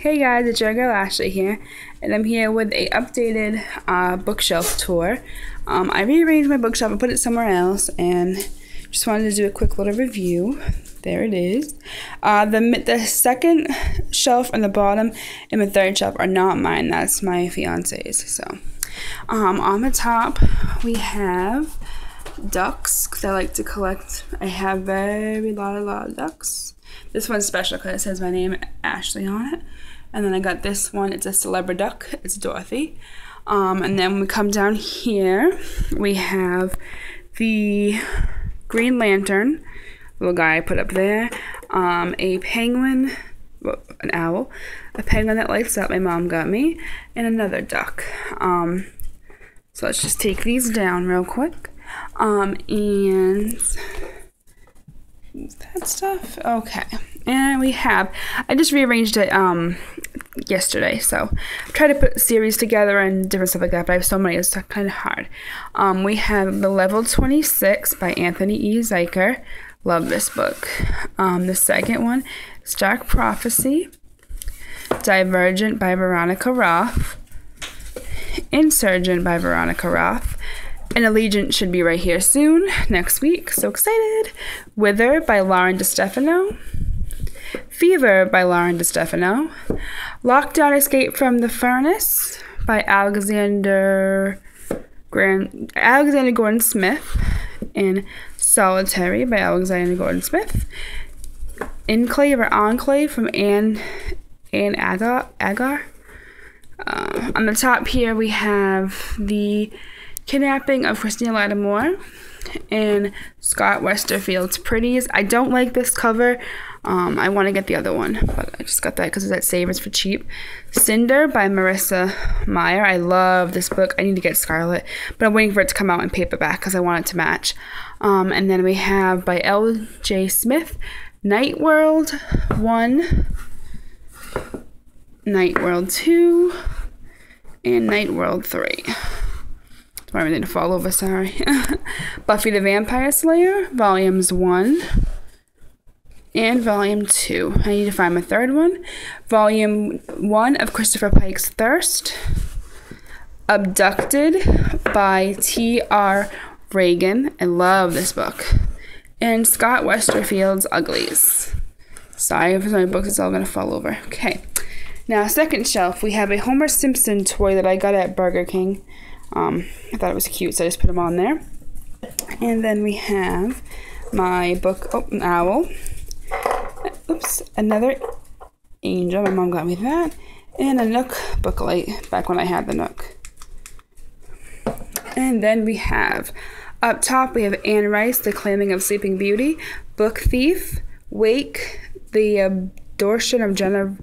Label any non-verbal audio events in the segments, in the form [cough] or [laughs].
Hey guys, it's your girl Ashley here, and I'm here with a updated uh, bookshelf tour. Um, I rearranged my bookshelf and put it somewhere else, and just wanted to do a quick little review. There it is. Uh, the the second shelf on the bottom and the third shelf are not mine. That's my fiance's. So, um, on the top we have ducks because I like to collect. I have very lot a lot of ducks. This one's special because it says my name Ashley on it. And then I got this one. It's a Celebriduck. It's Dorothy. Um, and then we come down here, we have the Green Lantern, little guy I put up there. Um, a penguin, well, an owl, a penguin that lights up. My mom got me, and another duck. Um, so let's just take these down real quick. Um, and that stuff. Okay. And we have, I just rearranged it um, yesterday, so I tried to put series together and different stuff like that, but I have so many, it's kind of hard. Um, we have The Level 26 by Anthony E. Zuiker. Love this book. Um, the second one is Dark Prophecy. Divergent by Veronica Roth. Insurgent by Veronica Roth. And Allegiant should be right here soon, next week. So excited. Wither by Lauren DeStefano. Fever by Lauren DeStefano. Lockdown Escape from the Furnace by Alexander Grand Alexander Gordon Smith. And Solitary by Alexander Gordon Smith. Enclave or Enclave from Anne Anne Agar. Agar. Uh, on the top here we have the Kidnapping of Christina Lattimore and Scott Westerfeld's Pretties. I don't like this cover. Um, I want to get the other one, but I just got that because it's at Savers for cheap. Cinder by Marissa Meyer. I love this book. I need to get Scarlet, but I'm waiting for it to come out in paperback because I want it to match. Um, and then we have by L.J. Smith, Night World 1, Night World 2, and Night World 3. Don't everything to fall over, sorry. [laughs] Buffy the Vampire Slayer, Volumes 1 and Volume 2. I need to find my third one. Volume 1 of Christopher Pike's Thirst. Abducted by T.R. Ragan. I love this book. And Scott Westerfeld's Uglies. Sorry if my books is all going to fall over. Okay. Now, second shelf, we have a Homer Simpson toy that I got at Burger King. Um, I thought it was cute, so I just put them on there. And then we have my book, oh, an owl. Oops, another angel. My mom got me that. And a Nook booklight, back when I had the Nook. And then we have, up top, we have Anne Rice, The Claiming of Sleeping Beauty, Book Thief, Wake, The Abduction of Jenna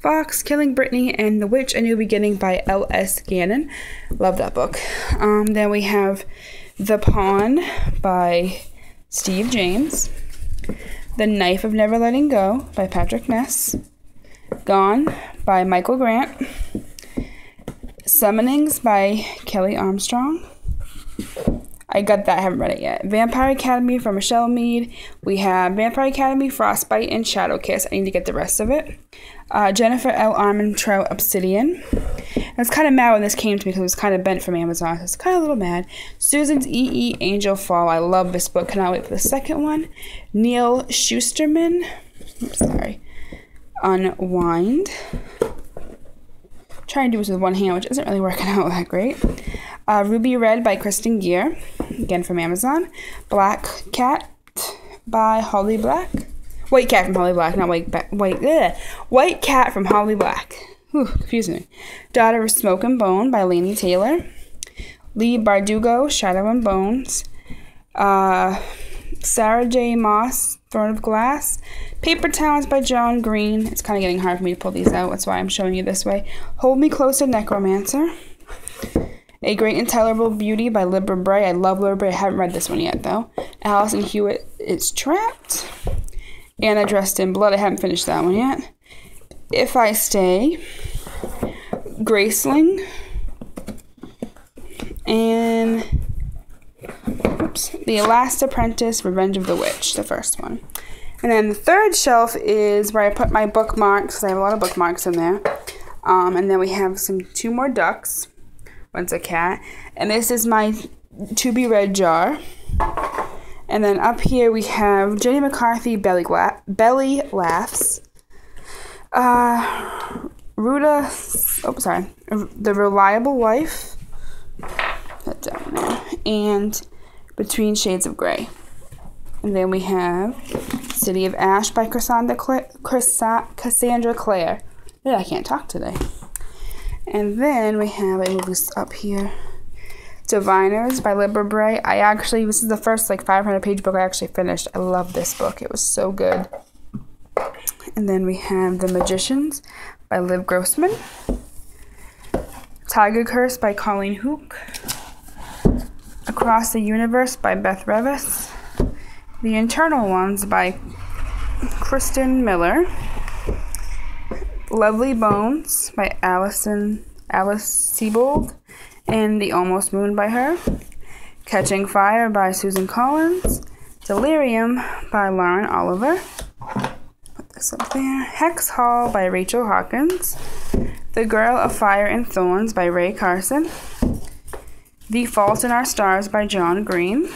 Fox, Killing Brittany, and The Witch, A New Beginning by L.S. Gannon. Love that book. Um, then we have The Pawn by Steve James. The Knife of Never Letting Go by Patrick Ness. Gone by Michael Grant. Summonings by Kelley Armstrong. I got that, I haven't read it yet. Vampire Academy from Richelle Mead. We have Vampire Academy, Frostbite, and Shadow Kiss. I need to get the rest of it. Uh, Jennifer L. Armentrout Obsidian. I was kind of mad when this came to me because it was kind of bent from Amazon. So I was kind of a little mad. Susan's E. E. Angel Fall. I love this book. Cannot wait for the second one. Neal Shusterman. I'm sorry. Unwind. Trying to do this with one hand, which isn't really working out that great. Uh, Ruby Red by Kristen Gier, again from Amazon. Black Cat by Holly Black. White Cat from Holly Black, not White White. White Cat from Holly Black. Whew, confusing me. Daughter of Smoke and Bone by Laini Taylor. Leigh Bardugo, Shadow and Bones. Uh, Sarah J. Maas, Throne of Glass. Paper Towns by John Green. It's kind of getting hard for me to pull these out. That's why I'm showing you this way. Hold Me Closer, Necromancer. A Great Intolerable Beauty by Libba Bray. I love Libba Bray. I haven't read this one yet, though. Allison Hewitt is Trapped. Anna Dressed in Blood. I haven't finished that one yet. If I Stay. Graceling. And oops, The Last Apprentice, Revenge of the Witch, the first one. And then the third shelf is where I put my bookmarks. I have a lot of bookmarks in there. Um, and then we have some two more ducks. One's a cat. And this is my to be read jar. And then up here we have Jenny McCarthy belly, belly laughs. Uh, Ruta, oh sorry, the reliable wife. That down there. And between shades of gray. And then we have City of Ash by Cassandra, Cla- Cassandra Clare. Yeah, I can't talk today. And then we have a movie up here. Diviners by Libba Bray. I actually, this is the first like 500 page book I actually finished. I love this book. It was so good. And then we have The Magicians by Lev Grossman. Tiger Curse by Colleen Houck. Across the Universe by Beth Revis. The Internal Ones by Kristen Miller. Lovely Bones by Allison Alice Sebold and The Almost Moon by her. Catching Fire by Susan Collins. Delirium by Lauren Oliver. This up there. Hex Hall by Rachel Hawkins. The Girl of Fire and Thorns by Rae Carson. The Fault in Our Stars by John Green.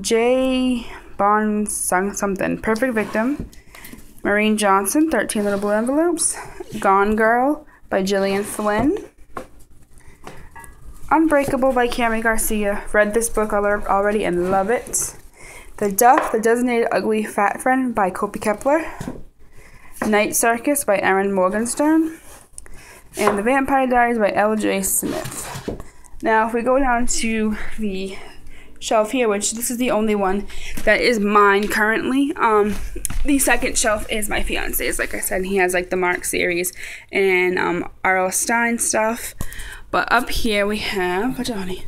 J. Bond something. Perfect Victim. Maureen Johnson, 13 Little Blue Envelopes. Gone Girl by Gillian Flynn. Unbreakable by Kami Garcia. Read this book already and love it. The Duff, The Designated Ugly Fat Friend by Kody Kepler. Night Circus by Erin Morgenstern. And The Vampire Diaries by L.J. Smith. Now, if we go down to the shelf here, which this is the only one that is mine currently. Um, the second shelf is my fiance's. Like I said, he has like the Mark series and um, R.L. Stine stuff. But up here we have, Johnny?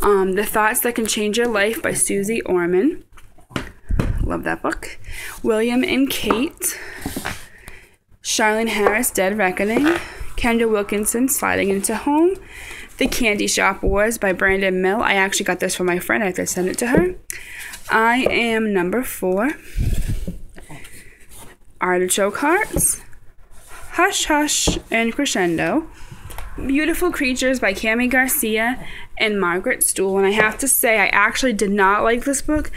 Um, The Thoughts That Can Change Your Life by Suze Orman. Love that book. William and Kate. Charlaine Harris, Dead Reckoning. Kendra Wilkinson, Sliding into Home. The Candy Shop Wars by Brandon Mull. I actually got this from my friend. I have to send it to her. I am number four. Artichoke Hearts. Hush Hush and Crescendo. Beautiful Creatures by Kami Garcia and Margaret Stohl. And I have to say, I actually did not like this book,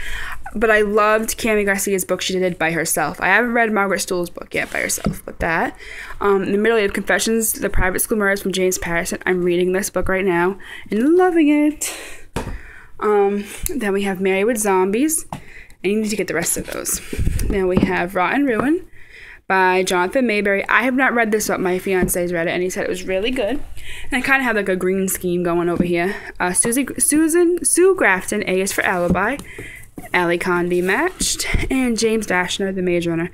but I loved Kami Garcia's book she did it by herself. I haven't read Margaret Stohl's book yet by herself, but that. Um, the middle of Confessions, The Private School Murders from James Patterson. I'm reading this book right now and loving it. Um, then we have Married with Zombies. I need to get the rest of those. Then we have Rot and Ruin by Jonathan Maberry. I have not read this, but my fiance's read it, and he said it was really good. And I kind of have like a green scheme going over here. Uh, Susie, Susan Sue Grafton, A is for Alibi. Ally Condie Matched, and James Dashner, The Maze Runner.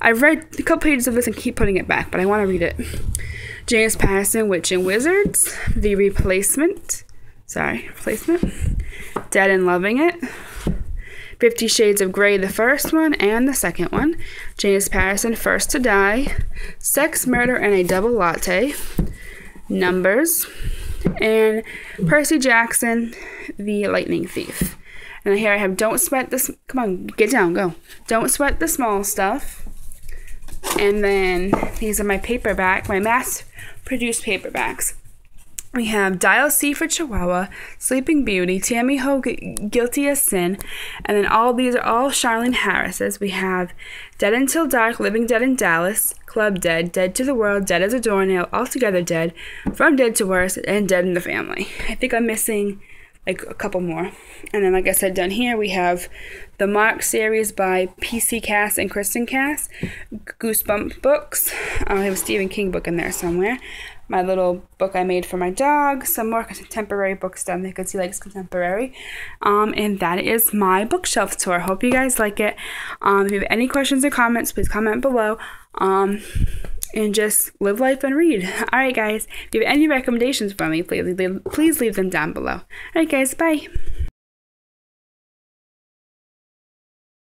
I've read a couple pages of this and keep putting it back, but I want to read it. James Patterson, Witch and Wizards, The Replacement. Sorry, Replacement. Dead and Loving It. Fifty Shades of Grey, the first one, and the second one. James Patterson, First to Die. Sex, Murder, and a Double Latte. Numbers. And Percy Jackson, The Lightning Thief. And here I have Don't Sweat this. Come on, get down, go. Don't Sweat the Small Stuff. And then these are my paperback, my mass produced paperbacks. We have Dial C for Chihuahua, Sleeping Beauty, Tami Hoag Guilty as Sin, and then all these are all Charlaine Harris's. We have Dead Until Dark, Living Dead in Dallas, Club Dead, Dead to the World, Dead as a Doornail, Altogether Dead, From Dead to Worse, and Dead in the Family. I think I'm missing a couple more. And then, like I said, down here we have the Mark series by PC Cast and Kristin Cast, Goosebump books. Uh, I have a Stephen King book in there somewhere my little book I made for my dog, some more contemporary books down there because he likes contemporary. Um, and that is my bookshelf tour. Hope you guys like it. Um, if you have any questions or comments, please comment below. Um, and just live life and read. [laughs] All right, guys. If you have any recommendations for me, please leave, please leave them down below. All right, guys. Bye.